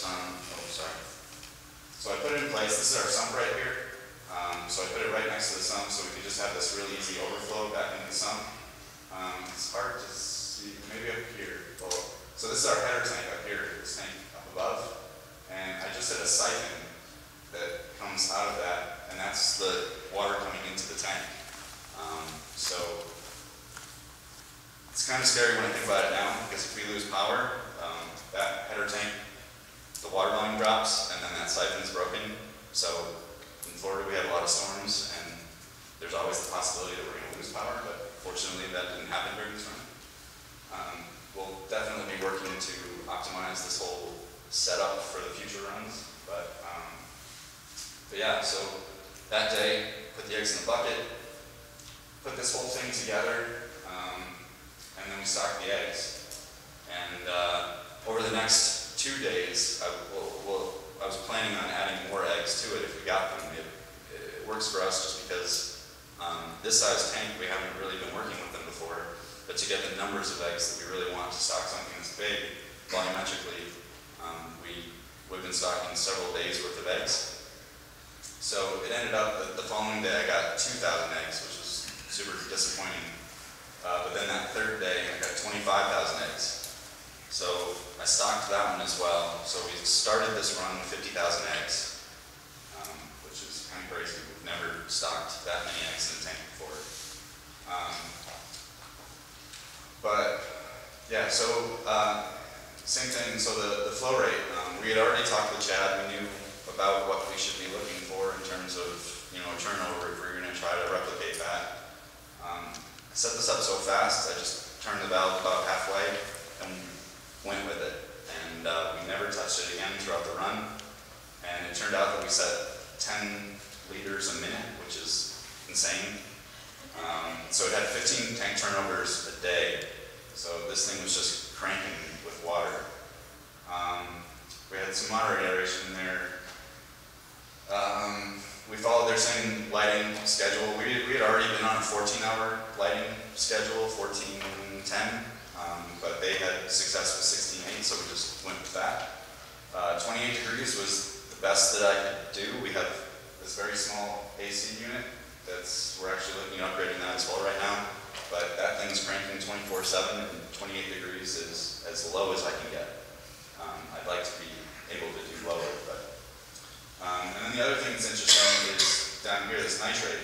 Um, oh, sorry. So I put it in place, this is our sump right here. Um, so I put it right next to the sump so we could just have this really easy overflow back into the sump. Um, it's hard to see, maybe up here. Oh, so this is our header tank up here, this tank up above. And I just had a siphon that comes out of that, and that's the water coming into the tank. Um, so it's kind of scary when I think about it now, because if we lose power, um, that header tank, the water line drops, and then that siphon's broken. So in Florida, we have a lot of storms, and there's always the possibility that we're going to lose power, but fortunately, that didn't happen during this run. Um, we'll definitely be working to optimize this whole setup for the future runs, but, um, but yeah, so that day, put the eggs in the bucket, put this whole thing together, um, and then we stocked the eggs. And uh, over the next two days, I, I was planning on adding more eggs to it if we got them. It, it works for us just because um, this size tank, we haven't really been working with them before. But to get the numbers of eggs that we really want to stock something this big, volumetrically, um, we, we've been stocking several days worth of eggs. So it ended up that the following day I got 2,000 eggs, which was super disappointing. Uh, but then that third day I got 25,000 eggs. So I stocked that one as well. So we started this run with 50,000 eggs, um, which is kind of crazy. We've never stocked that many eggs in a tank before. Um, but yeah, so uh, same thing. So the, the flow rate, um, we had already talked with Chad. We knew about what we should be looking for in terms of you know turnover if we are going to try to replicate that. Um, I set this up so fast. I just turned the valve about halfway and went with it. And uh, we never touched it again throughout the run. And it turned out that we set 10 liters a minute, which is insane. Um, so it had 15 tank turnovers a day. So this thing was just cranking with water. Um, we had some moderate aeration there. Um, we followed their same lighting schedule. We, we had already been on a 14-hour lighting schedule, 14-10, um, but they had success with 16-8, so we just went with that. Uh, 28 degrees was the best that I could do. We have this very small AC unit that's, we're actually looking at upgrading that as well right now. But that thing's cranking 24-7 and 28 degrees is as low as I can get. Um, I'd like to be able to do lower, but. Um, and then the other thing that's interesting is down here, this nitrate.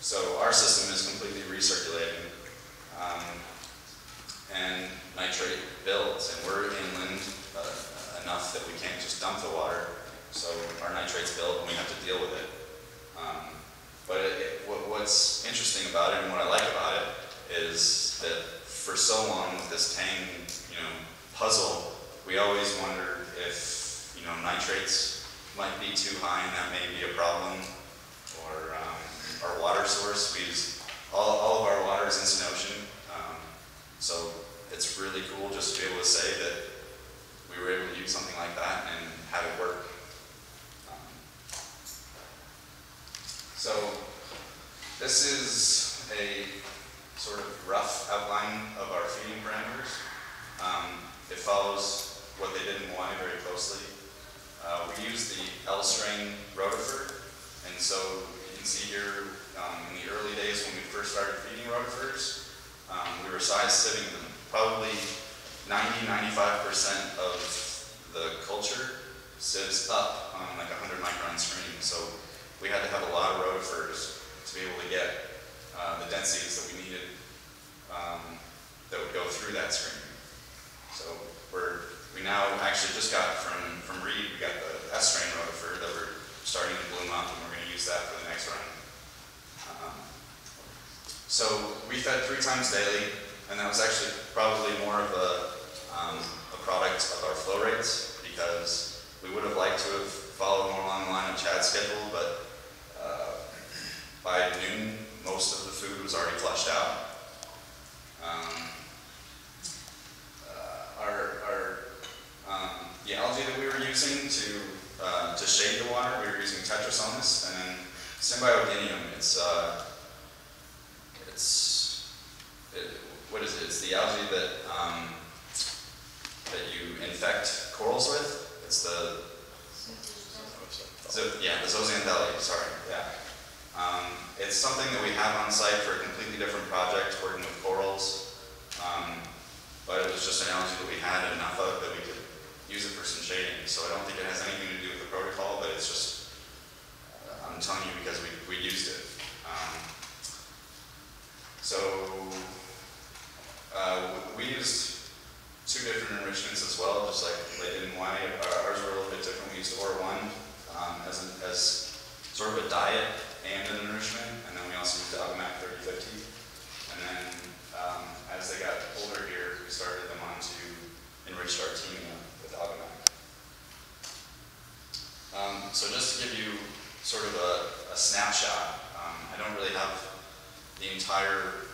So our system is completely recirculating. Um, and nitrate builds, and we're inland uh, enough that we can't just dump the water. So our nitrates build and we have to deal with it. Um, but it, it, what, what's interesting about it and what I like about it is that for so long with this Tang, you know, puzzle, we always wondered if, you know, nitrates might be too high and that may be a problem, or um, our water source. We use, all, all of our water is instant ocean, um, so it's really cool just to be able to say that we were able to use something like that and have it work. Um, so this is a sort of rough outline of our feeding parameters. Um, it follows what they did in Hawaii very closely. Uh, we use the L-strain rotifer, and so you can see here um, in the early days when we first started feeding rotifers, um, we were size sitting them. Probably 90-95% of the culture sits up on like a 100 micron stream, so we had to have a lot of rotifers to be able to get uh, the densities that we needed um, that would go through that screen. So we're, we now actually just got from, from Reed, we got the S-strain rotifer that we're starting to bloom up and we're going to use that for the next run. Um, so we fed three times daily and that was actually probably more of a, um, a product of our flow rates because we would have liked to have followed more along the line of Chad's schedule, but uh, by noon, most of the food was already flushed out. Um, uh, our, our um, the algae that we were using to uh, to shade the water, we were using Tetraselmis and then Symbiodinium. It's uh, it's it, what is it? It's the algae that um, that you infect corals with. It's the, so, yeah, the zooxanthellae, sorry, yeah. Um, it's something that we have on site for a completely different project, working with corals. Um, but it was just an algae that we had enough of that we could use it for some shading. So I don't think it has anything to do with the protocol, but it's just, I'm telling you because we, we used it. Um, so, uh, we used two different enrichments as well, just like they did in. Our- Ours were a little bit different. We used OR1 um, as, an- as sort of a diet and an enrichment, and then we also used Algamac 3050. And then um, as they got older here, we started them on to enriched Artemia with Algamac. Um, so just to give you sort of a, a snapshot, um, I don't really have the entire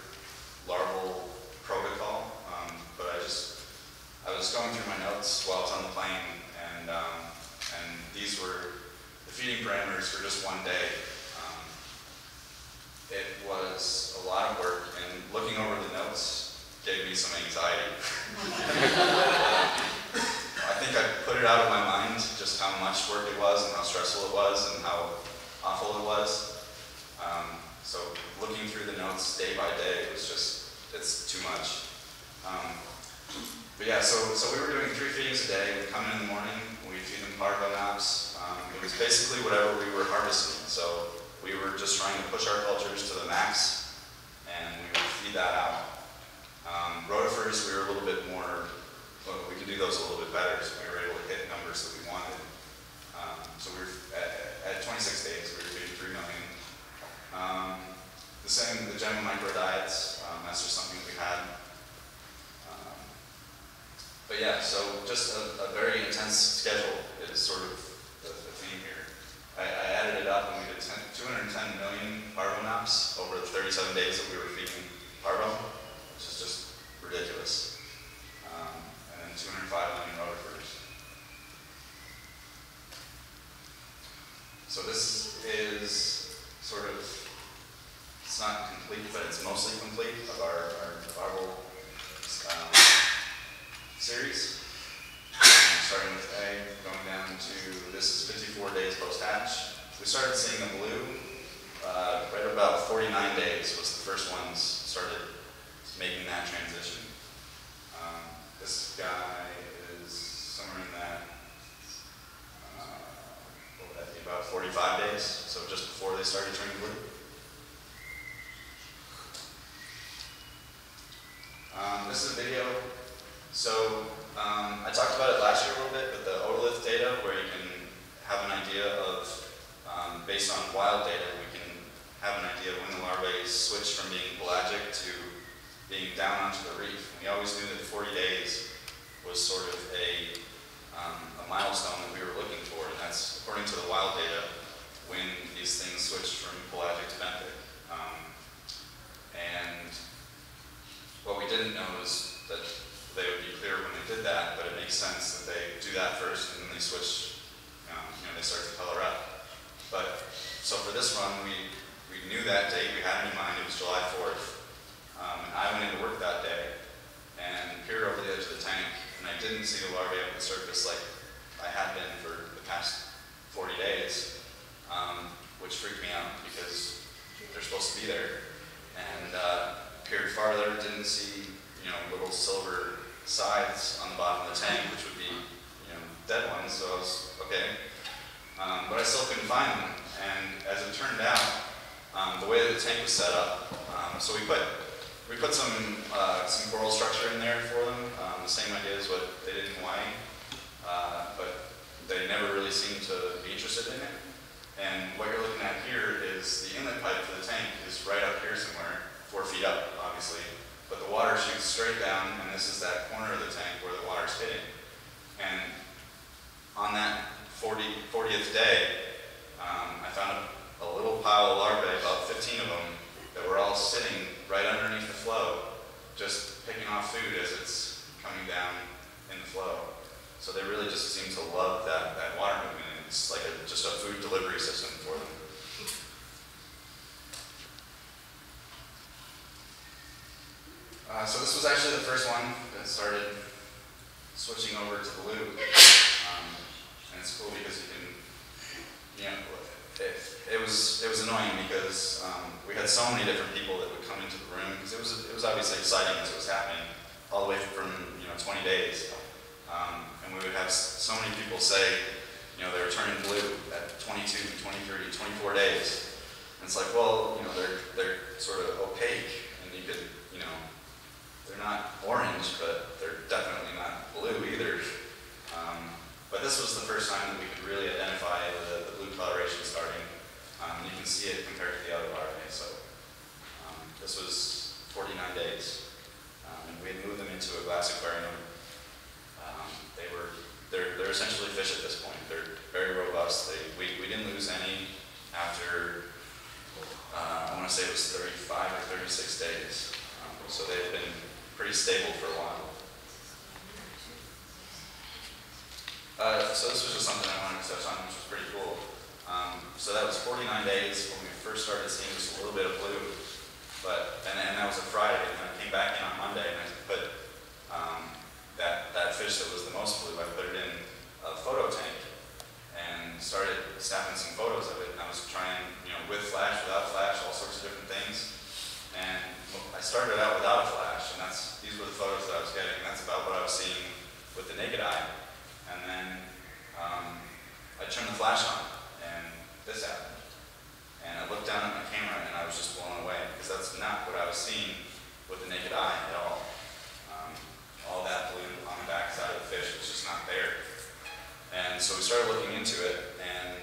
larval protocol, um, but I just, I was going through my notes while I was on the plane, and, um, and these were the feeding parameters for just one day. Um, it was a lot of work, and looking over the notes gave me some anxiety. I think I put it out of my mind just how much work it was and how stressful it was and how awful it was. Um, so looking through the notes day by day was just, it's too much. Um, but yeah, so, so we were doing three feedings a day. We'd come in in the morning, we'd feed them parvo naps. Um, it was basically whatever we were harvesting. So we were just trying to push our cultures to the max and we would feed that out. Um, rotifers, we were a little bit more, well, we could do those a little bit better, so we were able to hit numbers that we wanted. Um, so we were, at, at 26 days, we were feeding 3 million. Um, the same, the general micro diets, um, that's just something that we had. But yeah, so just a, a very intense schedule is sort of the, the theme here. I, I added it up and we did 10, 210 million parvo naps over the 37 days that we were feeding parvo, which is just ridiculous. Um, and then 205 million rotifers. So this is sort of, it's not complete, but it's mostly complete of our, our larval um, series. Starting with A, going down to, this is 54 days post-hatch. We started seeing the blue uh, right about 49 days was the first ones started making that transition. Um, this guy is somewhere in that, uh, what would that be, about 45 days, so just before they started turning blue. Um, this is a video. So um, I talked about it last year a little bit, but the otolith data, where you can have an idea of, um, based on wild data, we can have an idea of when the larvae switch from being pelagic to being down onto the reef. And We always knew that 40 days was sort of a, um, a milestone that we were looking for, and that's according to the wild data when these things switched from pelagic to benthic. Um, and what we didn't know is that they would be clear when they did that, but it makes sense that they do that first and then they switch, they start to color up. But, so for this run, we, we knew that date, we had it in mind, it was July 4th. Um, and I went into work that day and peered over the edge of the tank, and I didn't see the larvae up the surface like I had been for the past 40 days, um, which freaked me out because they're supposed to be there. And uh, peered farther, didn't see, you know, little silver sides on the bottom of the tank, which would be, you know, dead ones. So I was okay, um, but I still couldn't find them. And as it turned out, um, the way that the tank was set up, um, so we put we put some uh, some coral structure in there for them, um, the same idea as what they did in Hawaii, uh, but they never really seemed to be interested in it. And what you're looking at here is the inlet pipe for the tank is right up here somewhere, four feet up, obviously. But the water shoots straight down, and this is that corner of the tank where the water's hitting. And on that 40, 40th day, um, I found a, a little pile of larvae, about 15 of them, that were all sitting right underneath the flow, just picking off food as it's coming down in the flow. So they really just seem to love that, that water movement. and It's like a, just a food delivery system for them. Uh, so this was actually the first one that started switching over to blue. Um, and it's cool because you can, you know, it, it was, it was annoying because, um, we had so many different people that would come into the room, because it was, it was obviously exciting as it was happening, all the way from, you know, twenty days. Um, and we would have so many people say, you know, they were turning blue at 22, 23, 24 days. And it's like, well, you know, they're, they're sort of opaque, and you could, not orange, but they're definitely not blue either. Um, but this was the first time that we could really identify the, the blue coloration starting. Um, and you can see it compared to the other larvae. So um, this was 49 days. Um, and we had moved them into a glass aquarium. Um, they were, they're, they're essentially fish at this point. They're very robust. They, we, we didn't lose any after, uh, I want to say it was 35 or 36 days. Um, so they've been pretty stable for a while. Uh, so this was just something I wanted to touch on, which was pretty cool. Um, so that was 49 days when we first started seeing just a little bit of blue. But, and, and that was a Friday, and then I came back in on Monday and I put, um, that, the most blue, I put it in a photo tank and started snapping some photos of it. And I was trying, you know, with flash, without flash, all sorts of different things. And I started out without a flash, and that's, these were the photos that I was getting, that's about what I was seeing with the naked eye. And then, um, I turned the flash on, and this happened. And I looked down at my camera, and I was just blown away, because that's not what I was seeing with the naked eye at all. Um, all that blue on the backside of the fish was just not there. And so we started looking into it, and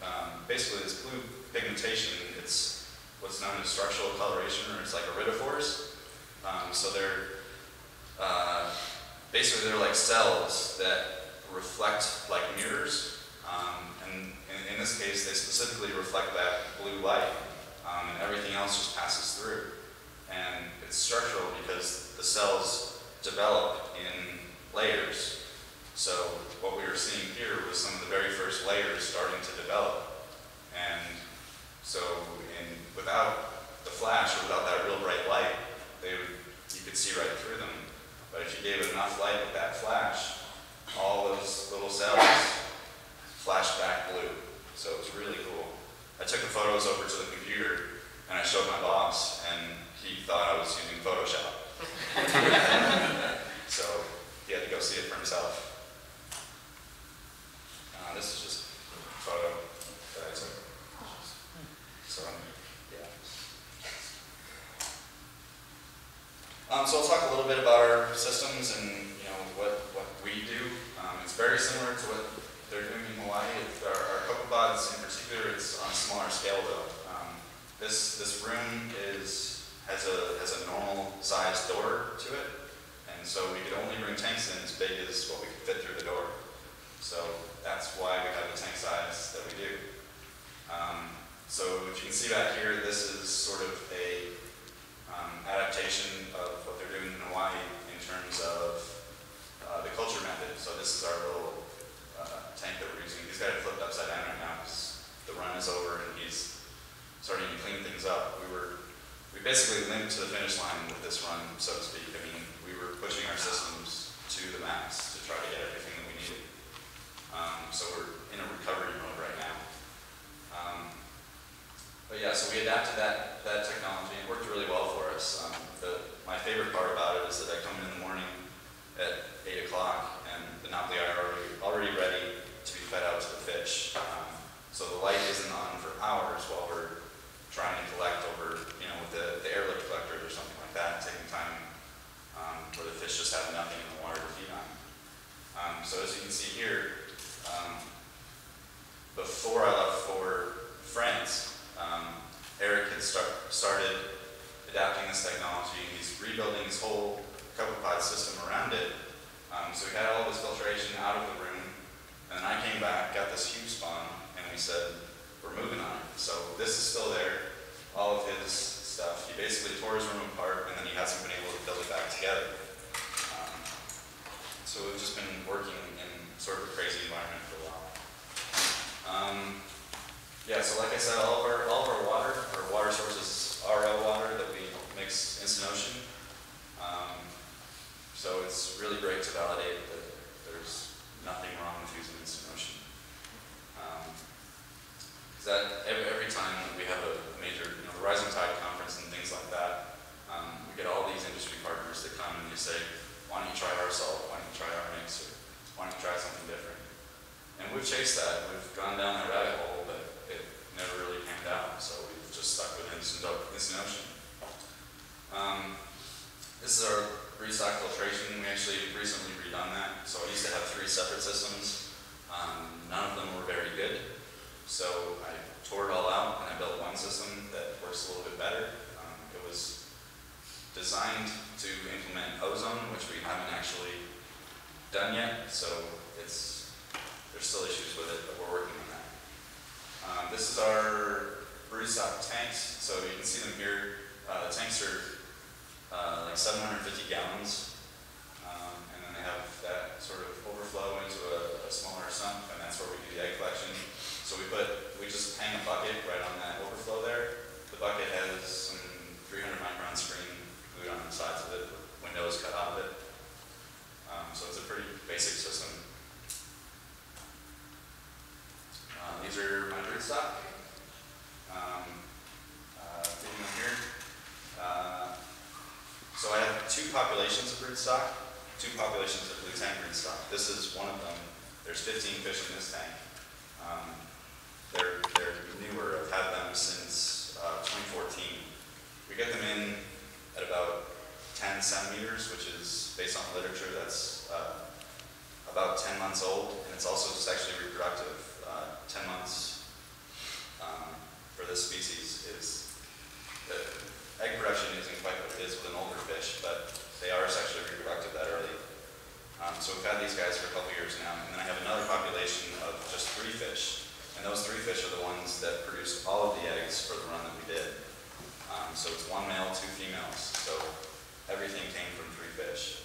um, basically this blue pigmentation, it's what's known as structural coloration, or it's like iridophores. Um, so they're uh, basically they're like cells that reflect like mirrors, um, and in, in this case, they specifically reflect that blue light, um, and everything else just passes through. And it's structural because the cells develop in layers. So what we were seeing here was some of the very first layers starting to develop. And so in, without the flash or without that real bright light, they would, you could see right through them. But if you gave it enough light with that flash, all those little cells flashed back blue. So it was really cool. I took the photos over to the computer and I showed my boss and he thought I was using Photoshop. so he had to go see it for himself. Uh, this is just a photo that I took. So, yeah. Um, so I'll talk a little bit about our systems and, you know, what, what we do. Um, it's very similar to what they're doing in Hawaii. It's Our, our copepods in particular, it's on a smaller scale though. Um, this, this room is, has a, has a normal door to it. And so we could only bring tanks in as big as what we could fit through the door. So that's why we have the tank size that we do. Um, so if you can see back here, this is sort of a um, adaptation of what they're doing in Hawaii in terms of uh, the culture method. So this is our little uh, tank that we're using. He's got it flipped upside down right now because the run is over and he's starting to clean things up. We were we basically limped to the finish line with this run, so to speak. I mean, we were pushing our systems to the max to try to get everything that we needed. Um, so we're in a recovery mode right now. Um, but yeah, so we adapted that, that technology. It worked really well for us. Um, the, my favorite part about it is that I come in in the morning at 8 o'clock and the nauplii are already, already ready to be fed out to the fish. Um, so the light isn't on for hours while we're trying to collect over, you know, with the, the air lift collectors or something like that, taking time um, where the fish just have nothing in the water to feed on. Um, so as you can see here, um, before I left for France, um, Eric had start, started adapting this technology. He's rebuilding his whole copepod system around it. Um, so we had all this filtration out of the room, and then I came back, got this huge spawn, and we said, we're moving on. So this is still there, all of his stuff. He basically tore his room apart, and then he hasn't been able to build it back together. Um, so we've just been working in sort of a crazy environment for a while. Um, yeah, so like I said, all of our, all of our water, our water source is RO water that we mix instant ocean. Um, so it's really great to validate that there's nothing wrong with using instant ocean. have chased that, we've gone down that rabbit hole, but it never really panned out, so we've just stuck with Instant, O- Instant Ocean. Um, this is our restock filtration, we actually recently redone that, so I used to have three separate systems. Um, none of them were very good, so I tore it all out and I built one system that works a little bit better. Um, it was designed to implement ozone, which we haven't actually done yet, so it's, there's still issues with it, but we're working on that. Um, this is our broodstock tanks, so you can see them here. Uh, the tanks are uh, like 750 gallons, um, and then they have that sort of overflow into a, a smaller sump, and that's where we do the egg collection. So we put, we just hang a bucket right on that overflow there. The bucket has some 300 micron screen glued on the sides of it, with windows cut out of it. Um, so it's a pretty basic system. Uh, these are my broodstock. Um, uh, here. Uh, so I have two populations of broodstock, two populations of blue tang broodstock. This is one of them. There's 15 fish in this tank. Um, they're, they're newer. I've had them since uh, 2014. We get them in at about 10 centimeters, which is based on literature that's uh, about 10 months old, and it's also sexually reproductive. Uh, 10 months um, for this species is the egg production isn't quite what it is with an older fish, but they are sexually reproductive that early. Um, so we've had these guys for a couple years now, and then I have another population of just three fish, and those three fish are the ones that produced all of the eggs for the run that we did. Um, so it's one male, two females, so everything came from three fish.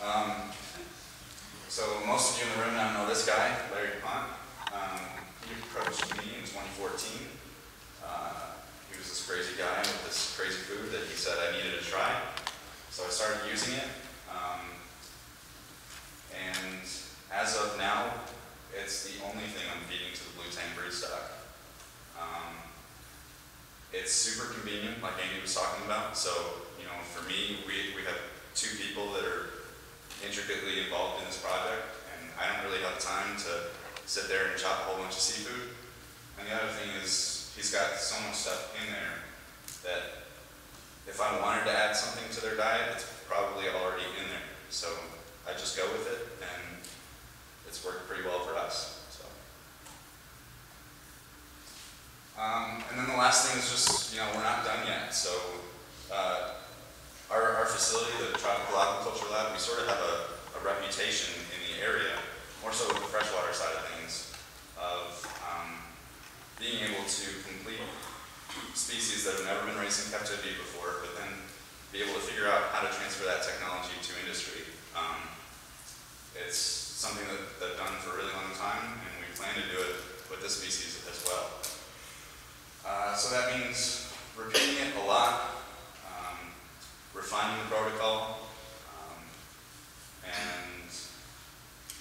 Um, so most of you in the room now know this guy, Larry Pont. Um, he approached me in 2014. Uh, he was this crazy guy with this crazy food that he said I needed to try. So I started using it. Um, and as of now, it's the only thing I'm feeding to the blue tang broodstock. Um, it's super convenient, like Andy was talking about. So, you know, for me, we, we have two people that are intricately involved in this project, and I don't really have time to sit there and chop a whole bunch of seafood. And the other thing is, he's got so much stuff in there that if I wanted to add something to their diet, it's probably already in there. So I just go with it, and it's worked pretty well for us. So. Um, and then the last thing is just, you know, we're not done yet. So uh, our, our facility, the Tropical Aquaculture Lab, we sort of have a, a reputation in the area, more so with the freshwater side of things, of um, being able to complete species that have never been raised in captivity before, but then be able to figure out how to transfer that technology to industry. Um, it's something that they've done for a really long time, and we plan to do it with this species as well. Uh, so that means repeating it a lot, um, refining the protocol, um, and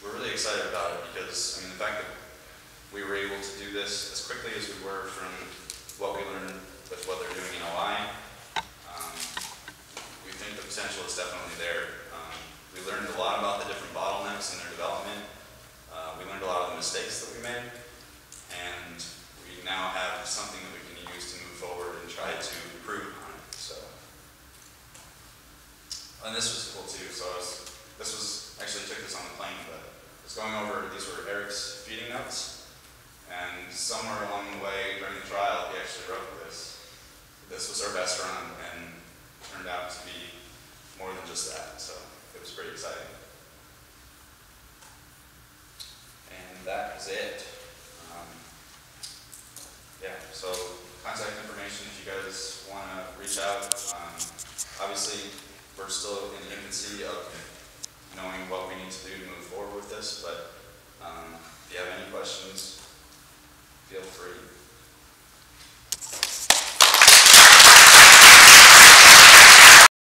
we're really excited about it because, I mean, the fact that we were able to do this as quickly as we were from what we learned with what they're doing in OI, um, we think the potential is definitely there. Um, we learned a lot about the different bottlenecks in their development. Uh, we learned a lot of the mistakes that we made, now have something that we can use to move forward and try to improve on it. So, and this was cool too. So I was, this was actually took this on the plane, but I was going over. These were Eric's feeding notes. And somewhere along the way during the trial, he actually wrote this. This was our best run, and turned out to be more than just that. So it was pretty exciting. And that is it. Yeah. So contact information if you guys want to reach out. Um, obviously, we're still in the infancy of knowing what we need to do to move forward with this, but um, if you have any questions, feel free.